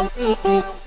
嗯嗯